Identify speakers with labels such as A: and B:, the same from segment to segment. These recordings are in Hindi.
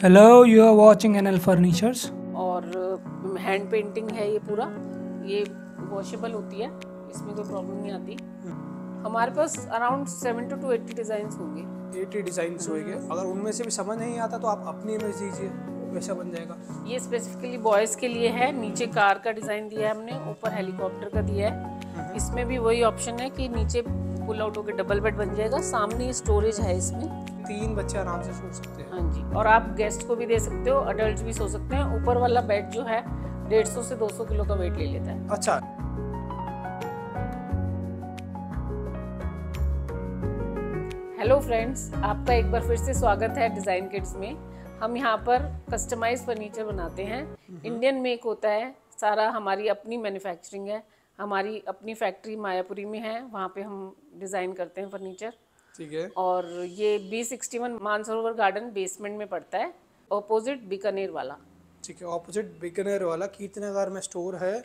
A: Hello, you are watching NL Furnitures.
B: और हैंड पेंटिंग है ये पूरा। ये वॉशेबल होती है। इसमें कोई प्रॉब्लम नहीं आती। हमारे पास around seventy to eighty design होंगे।
C: 80 डिज़ाइन होएँगे। अगर उनमें से भी समझ नहीं आता तो आप अपनी इमेज दीजिए। वैसा बन जाएगा।
B: ये स्पेसिफिकली बॉयज़ के लिए है। नीचे कार का डिज़ाइन दिया है हमने। ऊपर हेलीकॉप्टर का दिया है। इसमें भी वही ऑप्शन है कि नीचे पुल आउट होकर डबल बेड बन जाएगा। सामने स्टोरेज है इसमें।
C: तीन बच्चे आराम से सो सकते हैं।
B: हाँ जी और आप गेस्ट को भी दे सकते हो अडल्ट भी सो सकते हैं। ऊपर वाला बेड जो है डेढ़ सौ से दो सौ किलो का वेट ले लेता है।
C: अच्छा।
B: हेलो फ्रेंड्स आपका एक बार फिर से स्वागत है डिज़ाइन किड्स में। हम यहाँ पर कस्टमाइज फर्नीचर बनाते हैं। इंडियन मेक होता है सारा हमारी अपनी मैन्युफैक्चरिंग है। हमारी अपनी फैक्ट्री मायापुरी में है वहाँ पे हम डिज़ाइन करते हैं फर्नीचर
C: ठीक है।
B: और ये B sixty one Mansarovar garden basement में पड़ता है ऑपोजिट बीकानेर वाला।
C: ठीक है ऑपोजिट बिकनेर वाला कीर्तनगर में स्टोर है।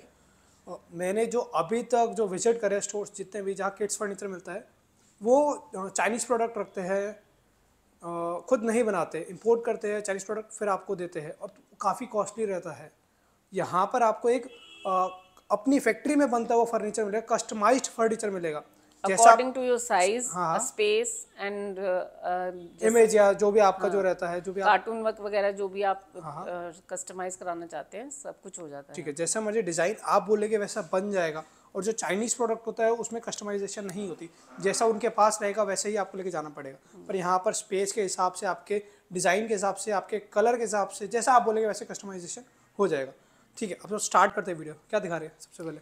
C: मैंने जो अभी तक जो विज़िट करे स्टोर्स जितने भी जहाँ किड्स फर्नीचर मिलता है वो चाइनीज़ प्रोडक्ट रखते हैं। खुद नहीं बनाते इंपोर्ट करते हैं चाइनीज़ प्रोडक्ट फिर आपको देते हैं। और काफ़ी कॉस्टली रहता है। यहाँ पर आपको एक अपनी फैक्ट्री में बनता हुआ फर्नीचर मिलेगा कस्टमाइज्ड फर्नीचर मिलेगा।
B: अकॉर्डिंग टू योर साइज़
C: हाँ।
B: स्पेस एंड
C: इमेज या जो भी आपका हाँ, जो रहता है जो भी
B: कार्टून वर्क वगैरह जो भी आप
C: हाँ,
B: कस्टमाइज कराना चाहते हैं सब कुछ हो जाता है।
C: ठीक है जैसा मर्ज़ी डिज़ाइन आप बोलेंगे वैसा बन जाएगा। और जो चाइनीज़ प्रोडक्ट होता है उसमें कस्टमाइजेशन नहीं होती। जैसा उनके पास रहेगा वैसे ही आपको लेके जाना पड़ेगा। पर यहाँ पर स्पेस के हिसाब से आपके डिज़ाइन के हिसाब से आपके कलर के हिसाब से जैसा आप बोलेंगे वैसे कस्टमाइजेशन हो जाएगा। ठीक है अब तो स्टार्ट करते हैं वीडियो क्या दिखा रहे हैं सबसे पहले?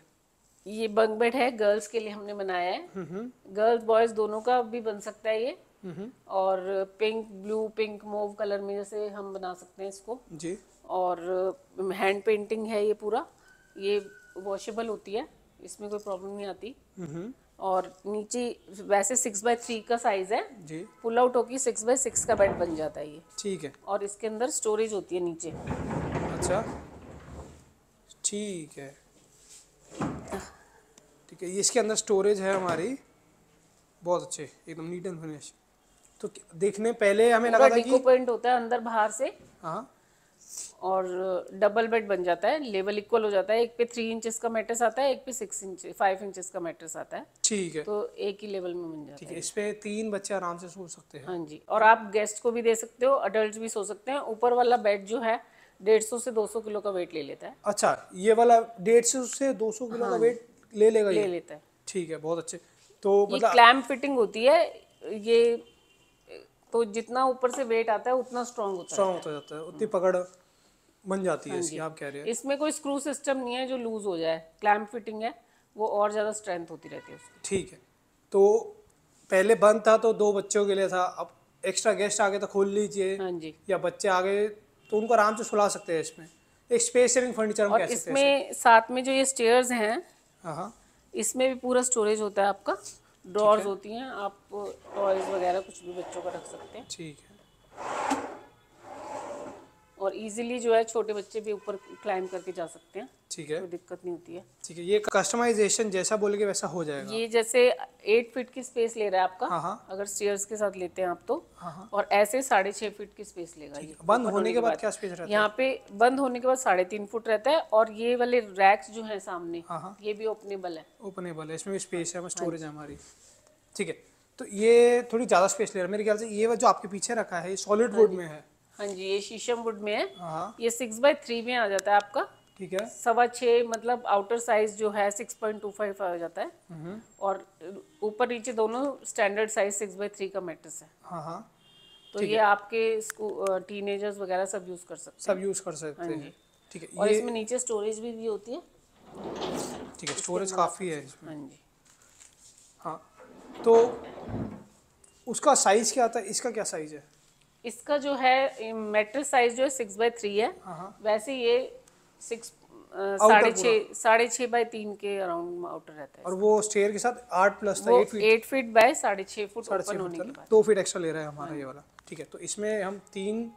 B: ये बंक बेड है गर्ल्स के लिए हमने बनाया है। गर्ल्स बॉयज़ दोनों का भी बन सकता है ये। और pink blue pink mauve colour में जैसे हम बना सकते हैं इसको।
C: जी।
B: और हैंड पेंटिंग है ये पूरा। ये वॉशेबल होती है इसमें कोई प्रॉब्लम नहीं आती। और नीचे वैसे सिक्स बाय थ्री का साइज़ है।
C: जी।
B: पुल आउट होगी सिक्स बाय सिक्स का बेड बन जाता है ये।
C: ठीक है।
B: और इसके अंदर स्टोरेज होती है नीचे।
C: अच्छा। ठीक है। ठीक है ये इसके अंदर स्टोरेज है हमारी। बहुत अच्छे एकदम नीट एंड फिनिश तो देखने पहले हमें लगा था कि
B: पॉइंट होता है अंदर बाहर से।
C: हाँ।
B: और डबल बेड बन जाता है लेवल इक्वल हो जाता है। एक पे थ्री इंचेस का मैट्रेस आता है एक पे सिक्स इंच फाइव इंचेस का मैट्रेस आता है।
C: ठीक है।
B: तो एक ही लेवल में बन जाता
C: ठीक
B: है
C: है। इस पे तीन बच्चे आराम से सो सकते हैं।
B: हाँ जी और आप गेस्ट को भी दे सकते हो अडल्ट भी सो सकते हैं। ऊपर वाला बेड जो है डेढ़ सौ से दो सौ किलो का वेट ले लेता है।
C: अच्छा ये वाला डेढ़ सौ से दो सौ किलो हाँ, का वेट ले लेगा
B: हाँ ले लेता है।
C: ठीक है बहुत अच्छे। तो मतलब
B: क्लैम्प फिटिंग होती है ये तो जितना ऊपर से वेट आता है उतना स्ट्रांग होता है।
C: स्ट्रांग होता जाता है उतनी पकड़ बन जाती है इसकी आप कह रहे हैं।
B: इसमें कोई स्क्रू सिस्टम नहीं है जो लूज हो जाए। क्लैम्प फिटिंग है वो और ज़्यादा स्ट्रेंथ होती रहती है उसकी।
C: ठीक है। तो पहले बंद था तो दो बच्चों के लिए था अब एक्स्ट्रा गेस्ट आ गए तो खोल लीजिए।
B: हाँ जी।
C: या बच्चे आ गए तो उनको आराम से सुला सकते हैं इसमें। एक स्पेस सेविंग फर्नीचर हम
B: और
C: कह सकते
B: इसमें साथ में जो ये स्टेयर्स हैं
C: हाँ हाँ।
B: इसमें भी पूरा स्टोरेज होता है आपका। ड्रॉर्स होती हैं आप टॉयज वगैरह कुछ भी बच्चों का रख सकते हैं।
C: ठीक है।
B: और इजीली जो है छोटे बच्चे भी ऊपर क्लाइम करके जा सकते हैं।
C: ठीक है।
B: कोई दिक्कत नहीं होती है।
C: ठीक है ये कस्टमाइजेशन जैसा बोलेंगे वैसा हो जाएगा।
B: ये जैसे एट फीट की स्पेस ले रहा है आपका।
C: हाँ हाँ।
B: अगर स्टेयर्स के साथ लेते हैं आप तो।
C: हाँ हाँ।
B: और ऐसे साढ़े छह फीट की स्पेस लेगा ये।
C: बंद होने के बाद क्या स्पेस रहता है?
B: यहाँ पे बंद होने के बाद साढ़े तीन फुट रहता है और ये वाले रैक्स जो है सामने
C: हाँ
B: ये भी ओपनेबल है।
C: ओपनेबल है इसमें भी स्पेस है स्टोरेज है हमारी। ठीक है तो ये थोड़ी ज़्यादा स्पेस ले रहा है। मेरे ख्याल से ये जो आपके पीछे रखा है ये सॉलिड वुड में है।
B: हाँ जी ये शीशम वुड में है।
C: हाँ
B: ये सिक्स बाय थ्री में आ जाता है आपका।
C: ठीक है।
B: सवा छः मतलब आउटर साइज़ जो है सिक्स पॉइंट टू फाइव आ जाता है।
C: हम्म,
B: और ऊपर नीचे दोनों standard size six by three का मैट्रेस है।
C: हाँ हाँ।
B: तो ये आपके टीनेजर्स वगैरह सब यूज़ कर सकते
C: सब यूज़ कर सकते हैं ठीक है
B: और इसमें नीचे स्टोरेज भी, भी होती है।
C: ठीक है स्टोरेज काफ़ी है इसमें।
B: हाँ जी।
C: हाँ तो उसका साइज़ क्या आता है इसका क्या साइज़ है?
B: इसका जो है मैट्रेस साइज़ जो है सिक्स बाय थ्री है।
C: हाँ हाँ।
B: वैसे ये सिक्स साढ़े छः साढ़े छः बाय तीन के अराउंड आउटर रहता है
C: और वो स्टेयर के साथ आठ प्लस था
B: वो
C: eight feet
B: eight feet by साढ़े छः फुट
C: साढ़े
B: ओपन होने के बाद।
C: दो फीट एक्स्ट्रा ले रहा है हमारा ये वाला। ठीक है तो इसमें हम तीन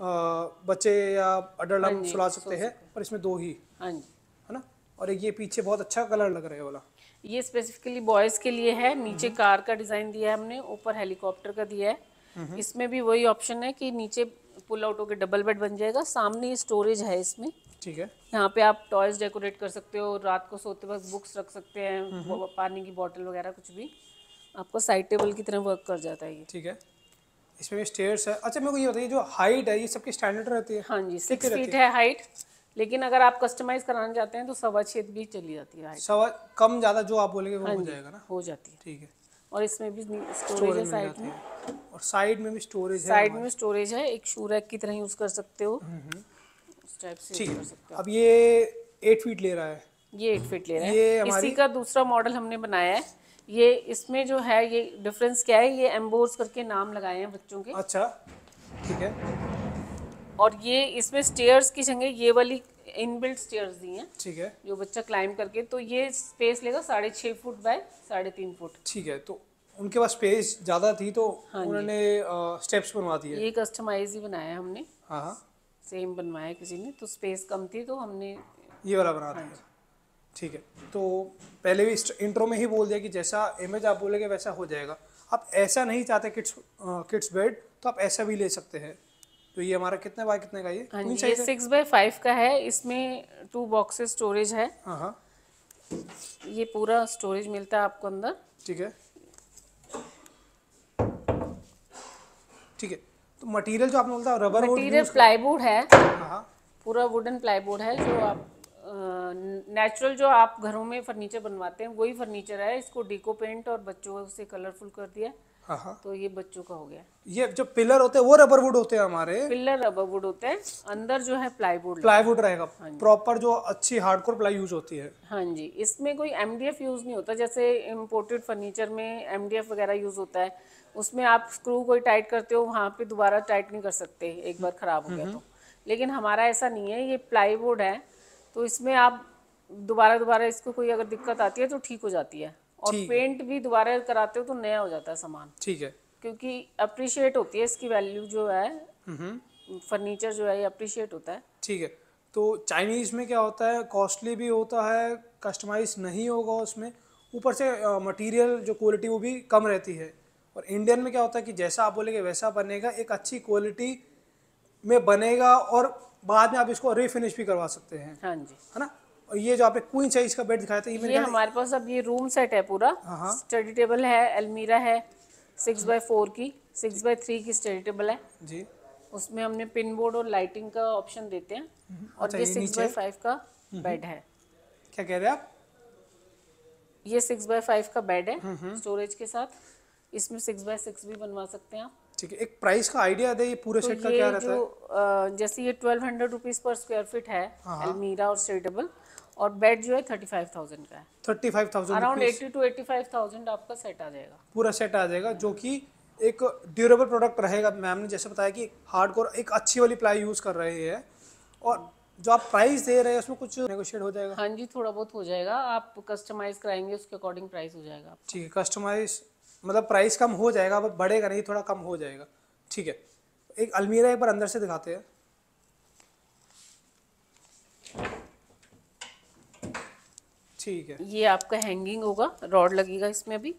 C: बच्चे या अडल्ट हम सुला सकते हैं पर इसमें दो ही।
B: हाँ जी।
C: है ना? और एक ये पीछे बहुत अच्छा कलर लग रहा है ये वाला।
B: ये स्पेसिफिकली बॉयज़ के लिए है। नीचे कार का डिज़ाइन दिया है हमने ऊपर हेलीकॉप्टर का दिया है। इसमें भी वही ऑप्शन है कि नीचे पुल आउट होकर डबल बेड बन जाएगा। सामने स्टोरेज है इसमें।
C: ठीक है।
B: यहाँ पे आप टॉयज डेकोरेट कर सकते हो रात को सोते वक्त बुक्स रख सकते हैं पानी की बॉटल वगैरह कुछ भी। आपको साइड टेबल की तरह वर्क कर जाता है ये।
C: ठीक है। इसमें भी स्टेयर्स है। अच्छा मेरे को ये बताइए जो हाइट है ये सबकी स्टैंडर्ड रहती है?
B: हाँ जी सिक्स फीट है? हाइट लेकिन अगर आप कस्टमाइज कराना चाहते हैं तो सवा छेद भी चली जाती है
C: सवा कम ज़्यादा जो आप बोलेंगे वो हो जाएगा ना?
B: हो जाती है।
C: ठीक है।
B: और इसमें भी स्टोरेज है साइड में।
C: और साइड में भी स्टोरेज है
B: साइड में स्टोरेज है एक शू रैक की तरह यूज़ कर सकते हो। उस टाइप से
C: ठीक
B: कर सकते
C: अब ये एट फीट ले रहा है।
B: ये एट फीट ले रहा है। इसी का दूसरा मॉडल हमने बनाया है। ये इसमें जो है ये डिफरेंस क्या है? ये एम्बोर्स करके नाम लगाए हैं बच्चों के।
C: अच्छा ठीक है।
B: और ये इसमें स्टेयर्स की जगह ये वाली इनबिल्ट स्टेयर्स दी हैं
C: ठीक है।
B: जो बच्चा क्लाइंब करके तो ये स्पेस लेगा साढ़े छः फुट बाय साढ़े तीन फुट
C: ठीक है तो उनके पास स्पेस ज़्यादा थी तो
B: हाँ
C: उन्होंने स्टेप्स बनवा दिए।
B: ये कस्टमाइज ही बनाया हमने।
C: हाँ हाँ।
B: सेम बनवाया किसी ने तो स्पेस कम थी तो हमने
C: ये वाला बना दिया। ठीक है तो पहले भी इंट्रो में ही बोल दिया कि जैसा इमेज आप बोलेंगे वैसा हो जाएगा। आप ऐसा नहीं चाहते किड्स किड्स बेड तो आप ऐसा भी ले सकते हैं। तो ये हमारा कितने बाय कितने का ये?
B: हाँ ये सिक्स बाय फाइव का है। इसमें टू बॉक्सेस स्टोरेज है।
C: हाँ हाँ।
B: ये पूरा स्टोरेज मिलता है आपको अंदर।
C: ठीक है। ठीक है। तो मटेरियल जो आपने बोलता है रबर
B: मटीरियल प्लाईवुड है। पूरा वुडन प्लाईवुड है जो आप नेचुरल जो आप घरों में फर्नीचर बनवाते हैं वही फर्नीचर है। इसको डिको पेंट और बच्चों से कलरफुल कर दिया। तो ये बच्चों का हो गया।
C: ये जो पिलर होते हैं वो रबर वुड होते हैं हमारे।
B: पिलर रबर वुड होता है अंदर जो है प्लाईवुड
C: प्लाईवुड रहेगा।
B: हाँ
C: प्रॉपर जो अच्छी हार्डकोर प्लाई यूज़ होती है।
B: हाँ जी। इसमें कोई एमडीएफ यूज़ नहीं होता जैसे इम्पोर्टेड फर्नीचर में एमडीएफ वगैरह यूज़ होता है उसमें आप स्क्रू कोई टाइट करते हो वहाँ पे दोबारा टाइट नहीं कर सकते एक बार ख़राब हो गया तो। लेकिन हमारा ऐसा नहीं है ये प्लाईवुड है तो इसमें आप दोबारा दोबारा इसको कोई अगर दिक्कत आती है तो ठीक हो जाती है। और पेंट भी दोबारा कराते हो तो नया हो जाता है सामान।
C: ठीक है।
B: क्योंकि अप्रिशिएट होती है इसकी वैल्यू जो है
C: हम्म।
B: फर्नीचर जो है ये अप्रिशिएट होता है।
C: ठीक है। तो चाइनीज़ में क्या होता है कॉस्टली भी होता है कस्टमाइज नहीं होगा उसमें। ऊपर से मटेरियल जो क्वालिटी वो भी कम रहती है। और इंडियन में क्या होता है कि जैसा आप बोलेंगे वैसा बनेगा एक अच्छी क्वालिटी में बनेगा और बाद में आप इसको रिफिनिश भी करवा सकते हैं।
B: हाँ जी।
C: है ना? और ये जो आपने क्वीन साइज़ का बेड दिखाया था ये
B: ये हमारे पास अब ये रूम सेट है पूरा।
C: हाँ।
B: स्टडी टेबल है अलमीरा है सिक्स बाय फोर की सिक्स बाय थ्री की स्टडी टेबल है।
C: जी।
B: उसमें हमने पिन बोर्ड और लाइटिंग का ऑप्शन देते हैं। और
C: अच्छा,
B: ये सिक्स? बाय फाइव का बेड है।
C: क्या कह रहे हैं आप?
B: ये सिक्स बाय फाइव का बेड
C: हम्म,
B: है स्टोरेज के साथ। इसमें सिक्स बाय सिक्स भी बनवा सकते हैं आप।
C: ठीक है एक प्राइस का आइडिया दे ये पूरे
B: तो
C: सेट का क्या रहता है?
B: जैसे ये twelve hundred rupees per square feet है
C: हाँ,
B: अलमीरा और स्टडी टेबल और बेड जो है थर्टी फाइव थाउज़ेंड का है।
C: Thirty five thousand
B: around eighty two eighty five thousand आपका सेट आ जाएगा।
C: पूरा सेट आ जाएगा जो कि एक ड्यूरेबल प्रोडक्ट रहेगा। मैम ने जैसे बताया कि हार्डकोर एक अच्छी वाली प्लाई यूज़ कर रहे हैं और जो आप प्राइस दे रहे हैं उसमें कुछ नेगोशिएट हो जाएगा।
B: हाँ जी थोड़ा बहुत हो जाएगा। आप कस्टमाइज कराएँगे उसके अकॉर्डिंग प्राइस हो जाएगा
C: ठीक है कस्टमाइज मतलब प्राइस कम हो जाएगा बढ़ेगा नहीं थोड़ा कम हो जाएगा। ठीक है एक अलमीरा एक बार अंदर से दिखाते हैं। ठीक है।
B: ये आपका हैंगिंग होगा रॉड लगेगा इसमें अभी।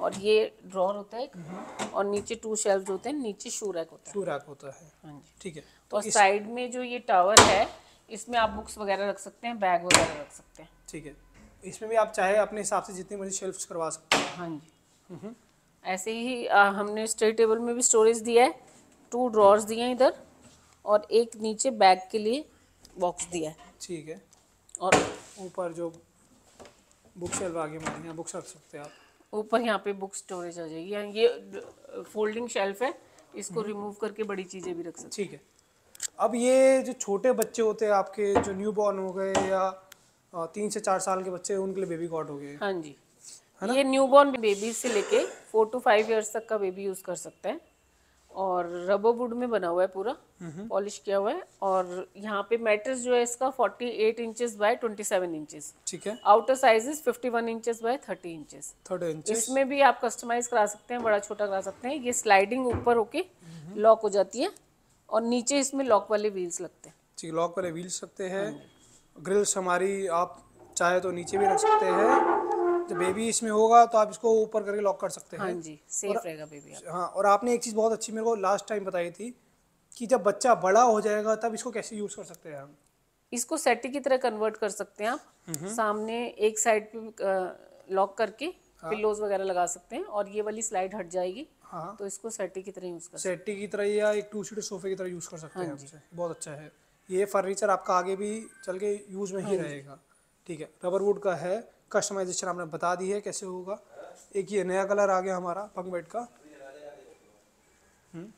B: और ये ड्रॉर होता है एक और नीचे टू शेल्फ होते हैं नीचे शू रैक होता है।
C: शू रैक होता है।
B: हाँ जी।
C: ठीक है तो
B: और साइड में जो ये टावर है इसमें आप बुक्स वगैरह रख सकते हैं बैग वगैरह रख सकते हैं।
C: ठीक है इसमें भी आप चाहे अपने हिसाब से जितनी मर्ज़ी शेल्फ्स करवा सकते हैं।
B: हाँ जी। ऐसे ही आ, हमने स्टडी टेबल में भी स्टोरेज दिया है टू ड्रॉर्स दिए हैं इधर और एक नीचे बैग के लिए बॉक्स दिया है।
C: ठीक है।
B: और
C: ऊपर जो बुक शेल्फ आगे में यहाँ बुक्स रख सकते हैं आप।
B: ऊपर यहाँ पे बुक स्टोरेज आ जाएगी। यहाँ ये फोल्डिंग शेल्फ है इसको रिमूव करके बड़ी चीज़ें भी रख सकते
C: ठीक है। अब ये जो छोटे बच्चे होते हैं आपके जो न्यू बॉर्न हो गए या तीन से चार साल के बच्चे उनके लिए बेबी कॉट हो गए।
B: हाँ जी। ये न्यूबॉर्न बेबी से लेके फोर टू फाइव ईयर्स तक का बेबी यूज़ कर सकते है। और रबर वुड में बना हुआ है पूरा पॉलिश किया हुआ है। और यहाँ पे मैट्रेस जो है इसका 48 इंचेस बाय 27 इंचेस
C: ठीक है।
B: Outer size is 51 inches by 30 inches
C: third inch
B: इसमें भी आप कस्टमाइज करा सकते हैं बड़ा छोटा करा सकते हैं। ये स्लाइडिंग ऊपर होके लॉक हो जाती है और नीचे इसमें लॉक वाले व्हील्स लगते हैं।
C: ठीक लॉक वाले व्हील्स लगते हैं। ग्रिल्स हमारी आप चाहे तो नीचे भी रख सकते हैं। जब बेबी इसमें होगा तो आप इसको ऊपर करके लॉक कर सकते हैं।
B: हाँ जी सेफ़ रहेगा बेबी आप
C: हाँ और आपने एक चीज़ बहुत अच्छी मेरे को लास्ट टाइम बताई थी कि जब बच्चा बड़ा हो जाएगा तब इसको कैसे यूज़ कर सकते हैं हम
B: इसको सेटी की तरह कन्वर्ट कर सकते हैं आप। सामने एक साइड पे लॉक करके पिल्लोज वगैरह लगा सकते हैं और ये वाली स्लाइड हट जाएगी
C: हाँ।
B: तो इसको सेटी की तरह यूज़ कर
C: सेट्टी की तरह या एक टू सीटर सोफे की तरह यूज़ कर सकते हैं बहुत अच्छा है। ये फर्नीचर आपका आगे भी चल के यूज़ में ही रहेगा। ठीक है रबर वुड का है। कस्टमाइजेशन आपने बता दी है कैसे होगा? एक ये नया कलर आ गया हमारा पंग बेड का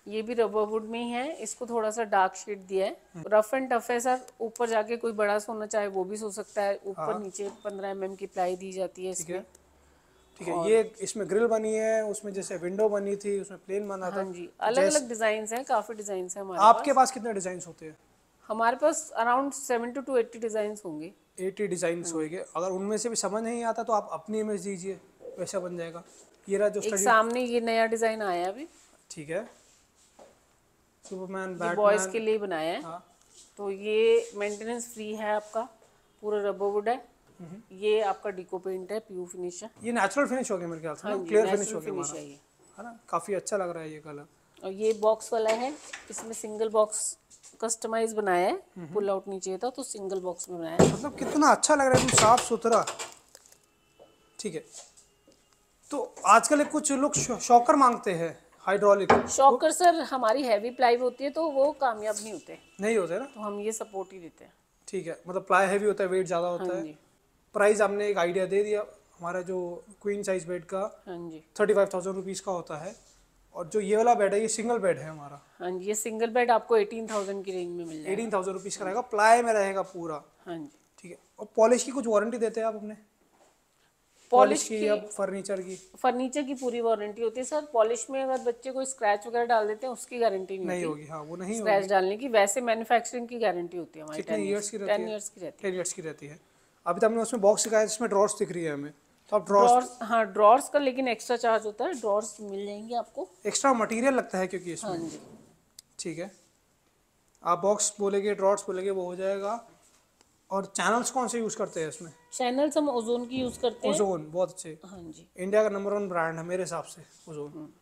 B: ये भी रबर वुड में ही है इसको थोड़ा सा डार्क शेड दिया है। रफ एंड टफ है सर ऊपर जाके कोई बड़ा सोना चाहे वो भी सो सकता है। ऊपर हाँ। नीचे पंद्रह एम की प्लाई दी जाती है इसमें।
C: ठीक है ये इसमें ग्रिल बनी है उसमें जैसे विंडो बनी थी उसमें प्लेन बना था।
B: हाँ जी अलग अलग डिज़ाइन है काफ़ी डिज़ाइन हैं हमारे
C: आपके पास। कितने डिज़ाइन होते हैं?
B: हमारे पास around seventy to eighty design होंगे।
C: एटी डिज़ाइन होएँगे। अगर उनमें से भी समझ नहीं आता तो आप अपनी इमेज दीजिए वैसा बन जाएगा। ये रहा जो
B: एक सामने ये नया डिज़ाइन आया अभी।
C: ठीक है। सुपरमैन
B: बॉयज़ के लिए बनाया है।
C: हाँ।
B: तो ये मेंटेनेंस फ्री है आपका। पूरा रबर वुड है। ये आपका डिको पेंट है प्यू फिनिश है।
C: ये नेचुरल फिनिश हो गया मेरे ख्याल से
B: हाँ
C: क्लियर फिनिश हो गया
B: है
C: ना? काफ़ी अच्छा लग रहा है ये कलर
B: और ये बॉक्स वाला है। इसमें सिंगल बॉक्स कस्टमाइज बनाया है पुल आउट नीचे था तो सिंगल बॉक्स में बनाया है।
C: मतलब कितना अच्छा लग रहा है एकदम साफ़ सुथरा। ठीक है। तो आजकल कुछ लोग शॉकर मांगते हैं हाइड्रोलिक
B: शॉकर सर हमारी हैवी प्लाई होती है तो वो कामयाब नहीं होते।
C: नहीं होते ना?
B: तो हम ये सपोर्ट ही देते हैं।
C: ठीक है। मतलब प्लाई हैवी होता है वेट ज़्यादा होता
B: हाँ
C: है। प्राइस हमने एक आइडिया दे दिया। हमारा जो क्वीन साइज़ बेड का
B: हाँ जी।
C: थर्टी फाइव थाउज़ेंड रुपीज़ का होता है। और जो ये वाला बेड है ये सिंगल बेड है हमारा।
B: हाँ जी ये सिंगल बेड आपको एटीन थाउज़ेंड की रेंज में मिल जाएगा।
C: एटीन थाउज़ेंड रुपीज़ का रहेगा प्लाई में रहेगा पूरा।
B: हाँ जी।
C: ठीक है और पॉलिश की कुछ वारंटी देते हैं आप अपने?
B: पॉलिश
C: की
B: की
C: या फर्नीचर की?
B: फर्नीचर की पूरी वारंटी होती है सर पॉलिश में अगर बच्चे कोई स्क्रैच वगैरह डाल देते हैं उसकी गारंटी नहीं
C: नहीं होगी हाँ वो नहीं होगी।
B: स्क्रैच डालने की वैसे मैन्युफैक्चरिंग की गारंटी होती है हमारी टेन
C: ईयर्स की रहती है?
B: की
C: टेन ईयर्स की रहती है। अभी तो हमने उसमें बॉक्स दिखाया जिसमें ड्रॉर्स दिख रही है हमें। तो आप
B: है
C: ड्रॉर्स
B: ड्रॉर्स हाँ ड्रॉर्स का लेकिन एक्स्ट्रा चार्ज होता है ड्रॉर्स मिल जाएँगे आपको।
C: एक्स्ट्रा मटेरियल लगता है क्योंकि इसमें।
B: हाँ जी।
C: ठीक है। आप बॉक्स बोलेंगे ड्रॉर्स बोलेंगे वो हो जाएगा। और चैनल्स कौन से यूज़ करते हैं इसमें?
B: चैनल्स हम ओजोन की यूज़ करते हैं।
C: ओजोन बहुत अच्छे।
B: हाँ जी।
C: इंडिया का नंबर वन ब्रांड है मेरे हिसाब से ओजोन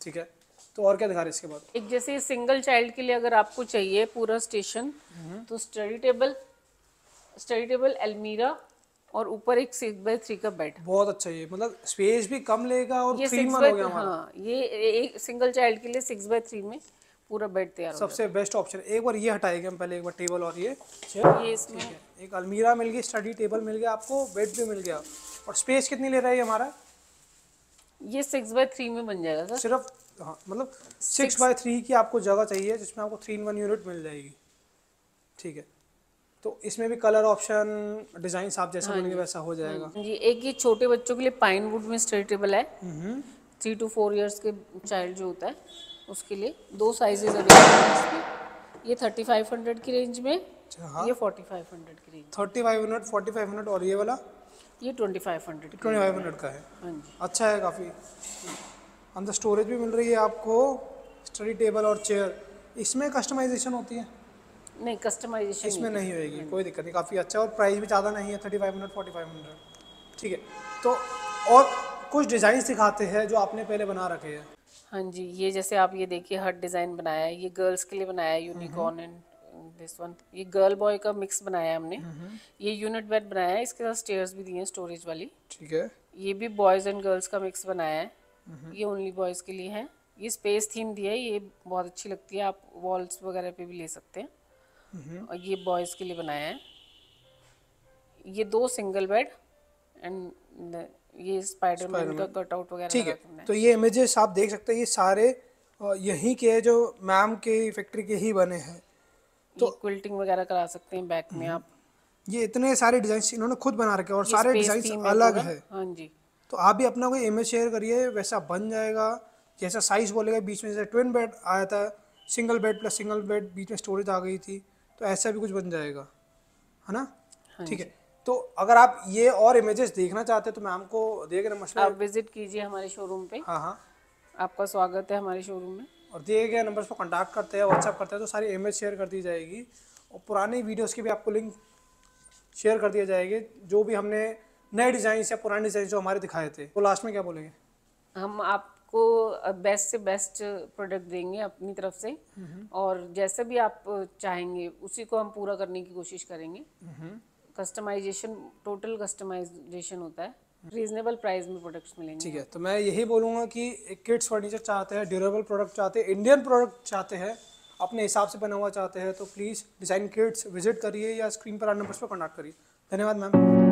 C: ठीक है। तो और क्या दिखा रहे इसके बाद?
B: एक जैसे सिंगल चाइल्ड के लिए अगर आपको चाहिए पूरा स्टेशन तो स्टडी टेबल स्टडी टेबल अलमीरा और ऊपर एक सिक्स बाय थ्री का बेड
C: बहुत अच्छा ये मतलब स्पेस भी कम लेगा और
B: ये
C: थ्री हो गया
B: हाँ ये एक सिंगल चाइल्ड के लिए सिक्स बाय थ्री में पूरा बेड तैयार
C: सबसे बेस्ट ऑप्शन एक बार ये हटाएँगे हम पहले एक बार टेबल और ये।
B: ये इसमें
C: एक अलमीरा मिल गई स्टडी टेबल मिल गया आपको बेड भी मिल गया। और स्पेस कितनी ले रहा है ये हमारा?
B: ये सिक्स बाय थ्री में बन जाएगा सर।
C: सिर्फ़ हाँ मतलब सिक्स बाय थ्री की आपको जगह चाहिए जिसमें आपको थ्री इन वन यूनिट मिल जाएगी। ठीक है। तो इसमें भी कलर ऑप्शन डिज़ाइन आप जैसा बोलेंगे वैसा हो जाएगा।
B: जी एक ये छोटे बच्चों के लिए पाइन वुड में स्ट्रेटेबल है। थ्री टू फोर इयर्स के चाइल्ड जो होता है उसके लिए दो साइजेस अवेलेबल हैं ये थर्टी फाइव हंड्रेड की रेंज में
C: अच्छा हाँ।
B: ये फोर्टी फाइव हंड्रेड की range
C: thirty five hundred forty five hundred और ये वाला?
B: ये twenty five hundred
C: twenty five hundred का है।
B: हाँ जी।
C: अच्छा है काफ़ी। अंदर स्टोरेज भी मिल रही है आपको स्टडी टेबल और चेयर इसमें कस्टमाइजेशन होती है?
B: नहीं कस्टमाइजेशन
C: इसमें नहीं होएगी कोई दिक्कत नहीं काफ़ी अच्छा और प्राइस भी ज़्यादा नहीं है thirty five hundred forty five hundred ठीक है तो और कुछ डिज़ाइन दिखाते हैं जो आपने पहले बना रखे हैं?
B: हाँ जी ये जैसे आप ये देखिए हट डिज़ाइन बनाया है ये गर्ल्स के लिए बनाया है यूनिकॉर्न एंड दिस वन ये गर्ल बॉय का मिक्स बनाया है हमने। ये यूनिट बेड बनाया है इसके साथ स्टेयर्स भी दिए हैं स्टोरेज वाली।
C: ठीक है।
B: ये भी बॉयज़ एंड गर्ल्स का मिक्स बनाया है। ये ओनली बॉयज़ के लिए है। ये स्पेस थीम दिया है ये बहुत अच्छी लगती है आप वॉल्स वगैरह पे भी ले सकते हैं। और ये बॉयज़ के लिए बनाया है। ये दो सिंगल बेड एंड ये स्पाइडरमैन का कटआउट वगैरह
C: ठीक है। तो ये इमेजेस आप देख सकते हैं ये सारे यहीं के जो मैम के फैक्ट्री के ही बने हैं।
B: तो क्विल्टिंग वगैरह करा सकते हैं बैक में आप।
C: ये इतने सारे डिज़ाइन इन्होंने खुद बना रखे और सारे डिज़ाइन अलग है।
B: हाँ जी।
C: तो आप भी अपना कोई इमेज शेयर करिए वैसा बन जाएगा। जैसा साइज़ बोलेगा बीच में जैसे ट्विन बेड आया था single bed plus single bed बीच में स्टोरेज आ गई थी। तो ऐसा भी कुछ बन जाएगा है ना?
B: हाँ
C: ठीक है। तो अगर आप ये और इमेजेस देखना चाहते हैं तो मैम को दिए गए नंबर
B: आप विज़िट कीजिए हमारे शोरूम पे।
C: हाँ हाँ।
B: आपका स्वागत है हमारे शोरूम में।
C: और दिए गए नंबर्स पर कॉन्टैक्ट करते हैं व्हाट्सअप करते हैं तो सारी इमेज शेयर कर दी जाएगी। और पुरानी वीडियोस की भी आपको लिंक शेयर कर दिया जाएँगे जो भी हमने नए डिज़ाइन या पुराने डिज़ाइन जो हमारे दिखाए थे। तो लास्ट में क्या बोलेंगे?
B: हम आप आपको बेस्ट से बेस्ट प्रोडक्ट देंगे अपनी तरफ़ से। और जैसे भी आप चाहेंगे उसी को हम पूरा करने की कोशिश करेंगे। कस्टमाइजेशन टोटल कस्टमाइजेशन होता है। रीजनेबल प्राइस में प्रोडक्ट्स मिलेंगे।
C: ठीक है तो मैं यही बोलूँगा कि किड्स फर्नीचर चाहते हैं ड्यूरेबल प्रोडक्ट चाहते हैं इंडियन प्रोडक्ट चाहते हैं अपने हिसाब से बना हुआ चाहते हैं तो प्लीज़ डिज़ाइन किड्स विज़िट करिए या स्क्रीन पर आने नंबर्स पर कॉन्टैक्ट करिए। धन्यवाद मैम